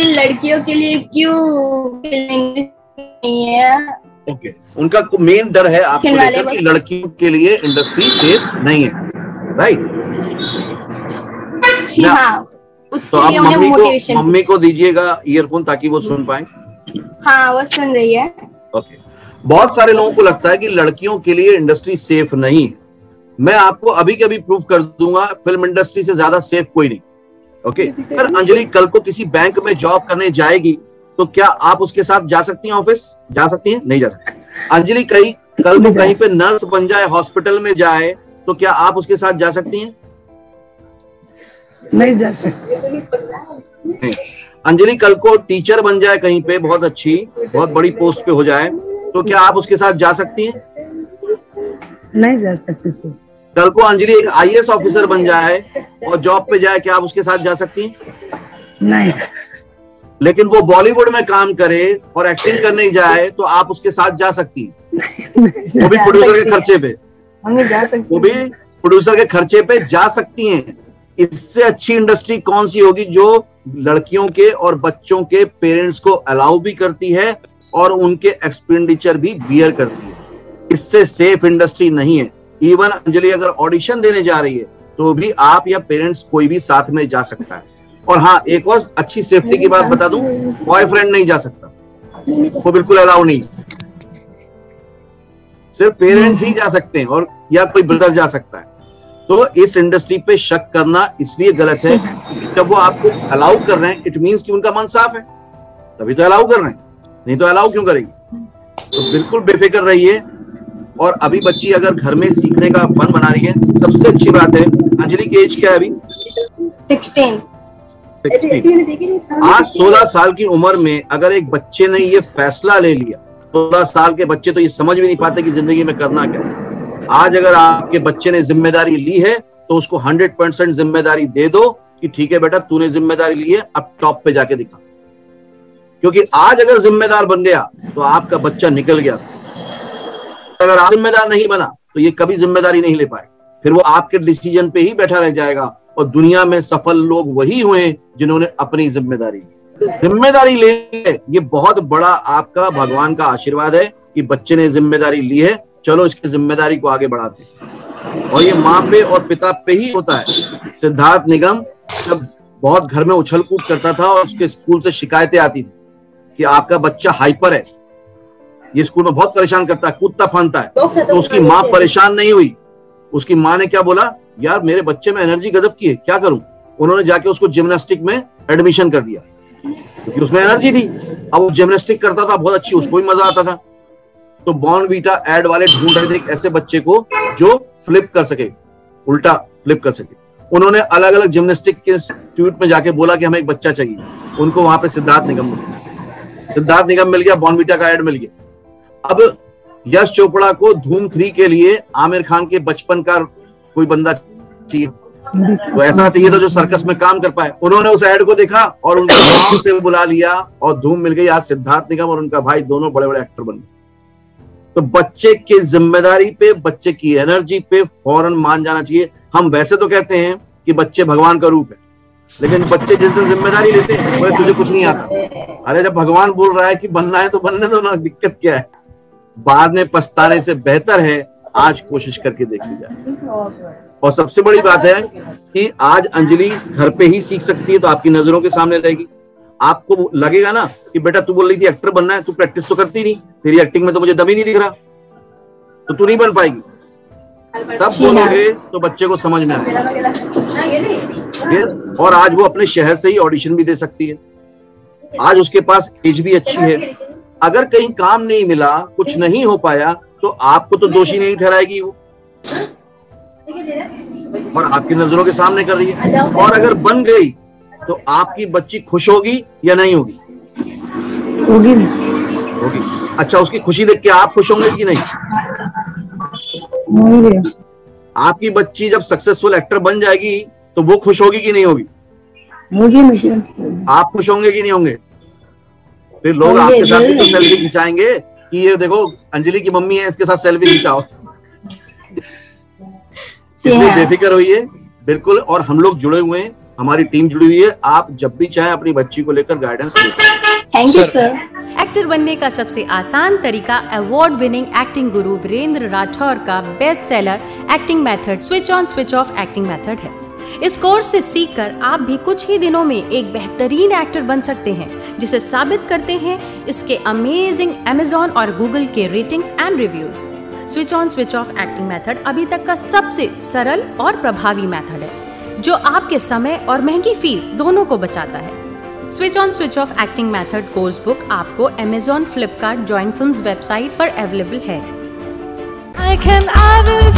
लड़कियों के लिए क्यों नहीं है ओके उनका मेन डर है आपको लेकर कि लड़कियों के लिए इंडस्ट्री सेफ़ नहीं है राइट जी हाँ तो उसके आप लिए मम्मी को मम्मी को दीजिएगा ईयरफोन ताकि वो सुन पाए। हाँ वो सुन रही है। ओके बहुत सारे लोगों को लगता है कि लड़कियों के लिए इंडस्ट्री सेफ़ नहीं है। मैं आपको अभी के अभी प्रूव कर दूँगा फ़िल्म इंडस्ट्री से ज़्यादा सेफ़ कोई नहीं। ओके अगर अंजलि कल को किसी बैंक में जॉब करने जाएगी तो क्या आप उसके साथ जा सकती हैं ऑफ़िस जा सकती हैं? नहीं जा सकती। अंजलि कहीं कल को कहीं पे नर्स बन जाए हॉस्पिटल में जाए तो क्या आप उसके साथ जा सकती हैं? नहीं जा सकते। अंजलि कल को टीचर बन जाए कहीं पे बहुत अच्छी बहुत बड़ी पोस्ट पे हो जाए तो क्या आप उसके साथ जा सकती हैं? नहीं जा सकती सर कल को अंजलि एक आईएएस ऑफिसर बन जाए और जॉब पे जाए क्या आप उसके साथ जा सकती हैं? नहीं। लेकिन वो बॉलीवुड में काम करे और एक्टिंग करने जाए तो आप उसके साथ जा सकती वो भी प्रोड्यूसर के खर्चे पे। हमें जा सकते वो भी प्रोड्यूसर के खर्चे पे जा सकती हैं। इससे अच्छी इंडस्ट्री कौन सी होगी जो लड़कियों के और बच्चों के पेरेंट्स को अलाउ भी करती है और उनके एक्सपेंडिचर भी बियर करती है। इससे सेफ़ इंडस्ट्री नहीं है। इवन अंजलि अगर ऑडिशन देने जा रही है तो भी आप या पेरेंट्स कोई भी साथ में जा सकता है। और हाँ एक और अच्छी सेफ्टी की बात बता दूँ बॉयफ्रेंड नहीं जा सकता। वो बिल्कुल अलाउ नहीं सिर्फ़ पेरेंट्स ही जा सकते हैं और या कोई ब्रदर जा सकता है। तो इस इंडस्ट्री पे शक करना इसलिए गलत है जब वो आपको अलाउ कर रहे हैं इट मींस कि उनका मन साफ़ है। तभी तो अलाउ कर रहे हैं, नहीं तो अलाउ क्यों करेंगे? तो बिल्कुल बेफिक्र रहिए। और अभी बच्ची अगर घर में सीखने का मन बना रही है, सबसे अच्छी बात है अंजलि की एज क्या है अभी? सिक्सटीन आज 16 साल की उम्र में अगर एक बच्चे ने ये फैसला ले लिया 16 साल के बच्चे तो ये समझ भी नहीं पाते कि ज़िंदगी में करना क्या है। आज अगर आपके बच्चे ने ज़िम्मेदारी ली है तो उसको 100 परसेंट ज़िम्मेदारी दे दो कि ठीक है बेटा तूने ज़िम्मेदारी ली है अब टॉप पे जाके दिखा। क्योंकि आज अगर जिम्मेदार बन गया तो आपका बच्चा निकल गया। अगर आप जिम्मेदार नहीं बना तो ये कभी ज़िम्मेदारी नहीं ले पाए फिर वो आपके डिसीज़न पे ही बैठा रह जाएगा। और दुनिया में सफल लोग वही हुए जिन्होंने अपनी ज़िम्मेदारी ज़िम्मेदारी ले ली ये बहुत बड़ा आपका, भगवान का आशीर्वाद है कि बच्चे ने ज़िम्मेदारी ली है। चलो इसकी ज़िम्मेदारी को आगे बढ़ाते और ये माँ पे और पिता पे ही होता है। सिद्धार्थ निगम जब बहुत घर में उछल कूद करता था और उसके स्कूल से शिकायतें आती थी कि आपका बच्चा हाइपर है। ये स्कूल में बहुत परेशान करता है कूदता फानता है। तो उसकी माँ परेशान नहीं हुई। उसकी माँ ने क्या बोला? यार, मेरे बच्चे में एनर्जी गजब की है, क्या करूँ? उन्होंने जाके उसको जिम्नास्टिक में एडमिशन कर दिया। क्योंकि उसमें एनर्जी थी। अब वो जिम्नास्टिक करता था, बहुत अच्छी, उसको भी मज़ा आता था। तो बॉर्न वीटा एड वाले ढूंढ रहे थे ऐसे बच्चे को, जो फ्लिप कर सके, उल्टा फ्लिप कर सके। उन्होंने अलग अलग जिम्नास्टिक के इंस्टीट्यूट में जाके बोला कि हमें एक बच्चा चाहिए। उनको वहाँ पे सिद्धार्थ निगम सिद्धार्थ निगम मिल गया बॉर्नवीटा का एड मिल गया। अब यश चोपड़ा को धूम थ्री के लिए आमिर खान के बचपन का कोई बंदा चाहिए? तो ऐसा चाहिए था जो सर्कस में काम कर पाए। उन्होंने उस एड को देखा और उनको से बुला लिया और धूम मिल गई। आज सिद्धार्थ निगम और उनका भाई दोनों बड़े बड़े एक्टर बन गए। तो बच्चे की ज़िम्मेदारी पे, बच्चे की एनर्जी पे फ़ौरन मान जाना चाहिए। हम वैसे तो कहते हैं कि बच्चे भगवान का रूप है। लेकिन बच्चे जिस दिन ज़िम्मेदारी लेते हैं तुझे कुछ नहीं आता। अरे, जब भगवान बोल रहा है कि बनना है तो बनने दो ना। दिक्कत क्या है? बाद में पछताने से बेहतर है आज कोशिश करके देखी जाए। और सबसे बड़ी बात है कि आज अंजलि घर पे ही सीख सकती है तो आपकी नज़रों के सामने रहेगी। आपको लगेगा ना कि बेटा तू बोल रही थी एक्टर बनना है तू प्रैक्टिस तो करती नहीं तेरी एक्टिंग में तो मुझे दम ही नहीं दिख रहा। तो तू नहीं बन पाएगी। तब बोलोगे तो बच्चे को समझ में आएगा। और आज वो अपने शहर से ही ऑडिशन भी दे सकती है। आज उसके पास एज भी अच्छी है। अगर कहीं काम नहीं मिला कुछ नहीं हो पाया तो आपको तो दोषी नहीं ठहराएगी वो। और आपकी नज़रों के सामने कर रही है। और अगर बन गई तो आपकी बच्ची खुश होगी या नहीं होगी? होगी। होगी। अच्छा उसकी खुशी देख के आप खुश होंगे कि नहीं? आपकी बच्ची जब सक्सेसफुल एक्टर बन जाएगी तो वो खुश होगी कि नहीं होगी? क्या आप खुश होंगे कि नहीं होंगे? फिर लोग आपके साथ भी तो सेल्फी खिंचाएँगे कि ये देखो अंजलि की मम्मी है इसके साथ सेल्फी खिंचाओ। इसलिए। बेफिक्र होइए बिल्कुल और हम लोग जुड़े हुए हैं। हमारी टीम जुड़ी हुई है। आप जब भी चाहें अपनी बच्ची को लेकर गाइडेंस ले सकते थैंक यू सर एक्टर बनने का सबसे आसान तरीका अवार्ड विनिंग एक्टिंग गुरु वीरेंद्र राठौर का best seller acting method switch on switch off acting method है। इस कोर्स से सीखकर आप भी कुछ ही दिनों में एक बेहतरीन एक्टर बन सकते हैं जिसे साबित करते हैं इसके अमेजिंग Amazon और गूगल के ratings and reviews switch on switch off acting method अभी तक का सबसे सरल और प्रभावी मेथड है जो आपके समय और महँगी फ़ीस दोनों को बचाता है। Switch on switch off acting method course book आपको Amazon, Flipkart join film website पर अवेलेबल है। I can I will